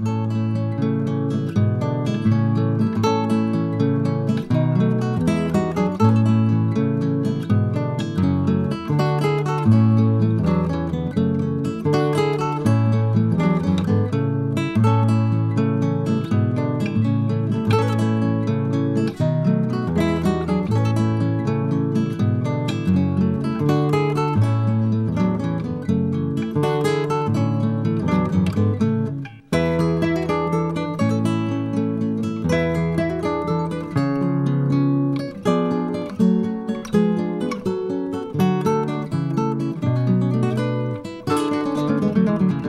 Música Thank